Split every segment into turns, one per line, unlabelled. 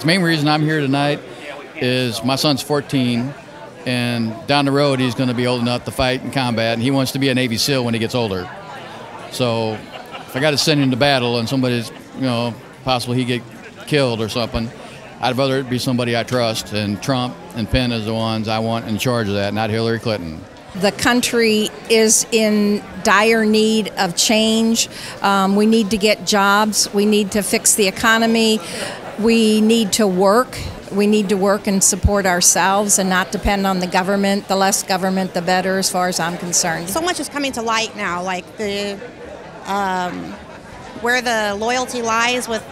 The main reason I'm here tonight is my son's 14, and down the road he's going to be old enough to fight in combat, and he wants to be a Navy SEAL when he gets older. So if I got to send him to battle and somebody's, you know, possibly he get killed or something, I'd rather it be somebody I trust, and Trump and Pence is the ones I want in charge of that, not Hillary Clinton.
The country is in dire need of change. Um, we need to get jobs. We need to fix the economy. We need to work. We need to work and support ourselves and not depend on the government. The less government, the better, as far as I'm concerned.
So much is coming to light now, like the um, where the loyalty lies with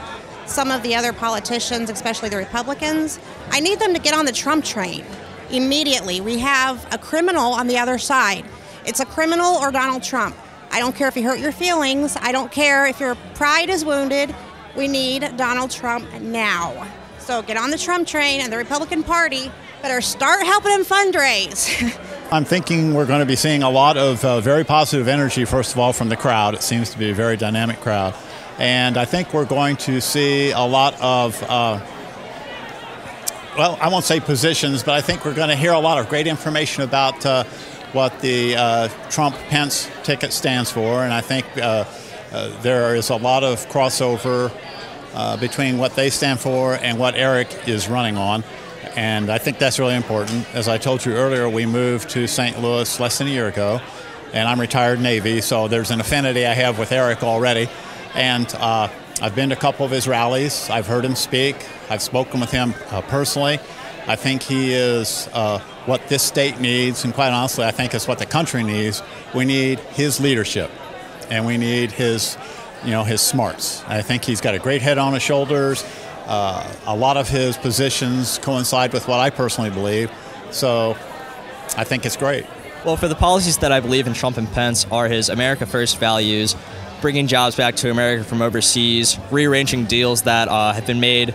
some of the other politicians, especially the Republicans. I need them to get on the Trump train immediately. We have a criminal on the other side. It's a criminal or Donald Trump. I don't care if he hurt your feelings. I don't care if your pride is wounded. We need Donald Trump now. So get on the Trump train, and the Republican Party better start helping him fundraise.
I'm thinking we're going to be seeing a lot of uh, very positive energy, first of all, from the crowd. It seems to be a very dynamic crowd. And I think we're going to see a lot of, uh, well, I won't say positions, but I think we're going to hear a lot of great information about uh, what the uh, Trump Pence ticket stands for. And I think uh, uh, there is a lot of crossover between what they stand for and what Eric is running on. And I think that's really important. As I told you earlier, we moved to St. Louis less than a year ago, and I'm retired Navy, so there's an affinity I have with Eric already. And uh, I've been to a couple of his rallies. I've heard him speak. I've spoken with him uh, personally. I think he is uh, what this state needs, and quite honestly, I think it's what the country needs. We need his leadership, and we need his, you know, his smarts. I think he's got a great head on his shoulders. Uh, a lot of his positions coincide with what I personally believe, so I think it's great.
Well, for the policies that I believe in, Trump and Pence are his America First values, bringing jobs back to America from overseas, rearranging deals that uh, have been made,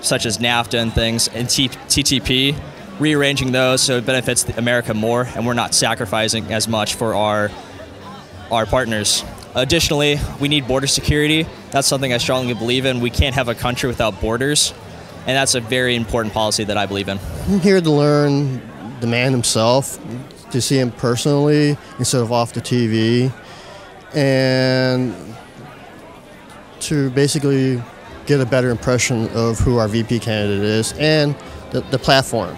such as NAFTA and things, and T- TTP, rearranging those so it benefits America more, and we're not sacrificing as much for our our partners. Additionally, we need border security. That's something I strongly believe in. We can't have a country without borders, and that's a very important policy that I believe in.
I'm here to learn the man himself, to see him personally instead of off the TV, and to basically get a better impression of who our VP candidate is and the, the platform.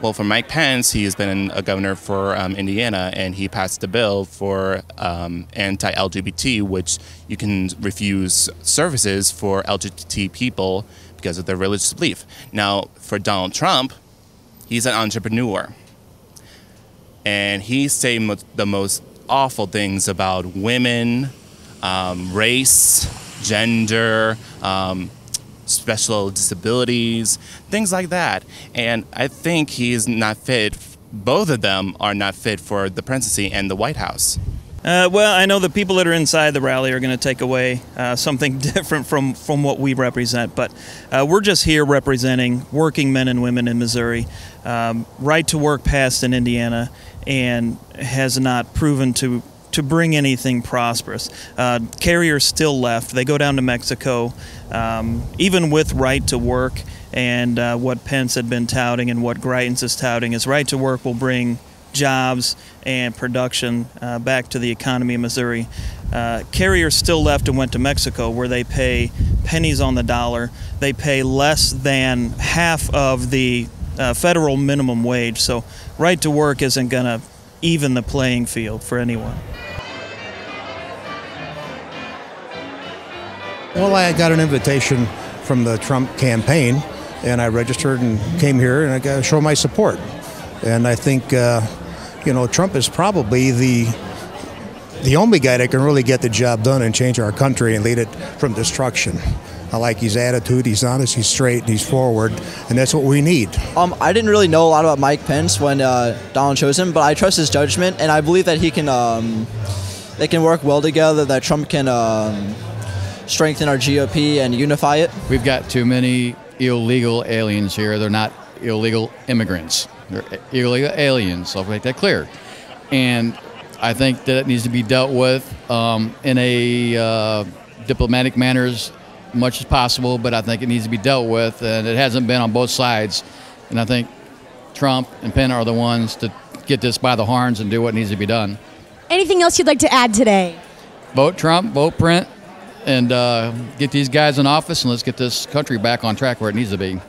Well, for Mike Pence, he has been a governor for um, Indiana, and he passed a bill for um, anti-LGBT, which you can refuse services for LGBT people because of their religious belief. Now, for Donald Trump, he's an entrepreneur, and he's saying the most awful things about women, um, race, gender. Um, special disabilities, things like that. And I think he's not fit, both of them are not fit for the presidency and the White House.
Uh, well, I know the people that are inside the rally are going to take away uh, something different from, from what we represent, but uh, we're just here representing working men and women in Missouri. Um, right to work passed in Indiana and has not proven to to bring anything prosperous. Uh, carriers still left. They go down to Mexico, um, even with right to work and uh, what Pence had been touting and what Greitens is touting is right to work will bring jobs and production uh, back to the economy of Missouri. Uh, carriers still left and went to Mexico where they pay pennies on the dollar. They pay less than half of the uh, federal minimum wage. So, right to work isn't going to even the playing field for anyone.
Well, I got an invitation from the Trump campaign, and I registered and came here, and I got to show my support. And I think, uh, you know, Trump is probably the the only guy that can really get the job done and change our country and lead it from destruction. I like his attitude. He's honest. He's straight. He's forward, and that's what we need.
Um, I didn't really know a lot about Mike Pence when uh, Donald chose him, but I trust his judgment, and I believe that he can. Um, they can work well together. That Trump can. Um, strengthen our GOP and unify it?
We've got too many illegal aliens here. They're not illegal immigrants. They're illegal aliens. So I'll make that clear. And I think that it needs to be dealt with um, in a uh, diplomatic manners much as possible, but I think it needs to be dealt with, and it hasn't been on both sides. And I think Trump and Pence are the ones to get this by the horns and do what needs to be done.
Anything else you'd like to add today?
Vote Trump, vote Print, and uh, get these guys in office, and let's get this country back on track where it needs to be.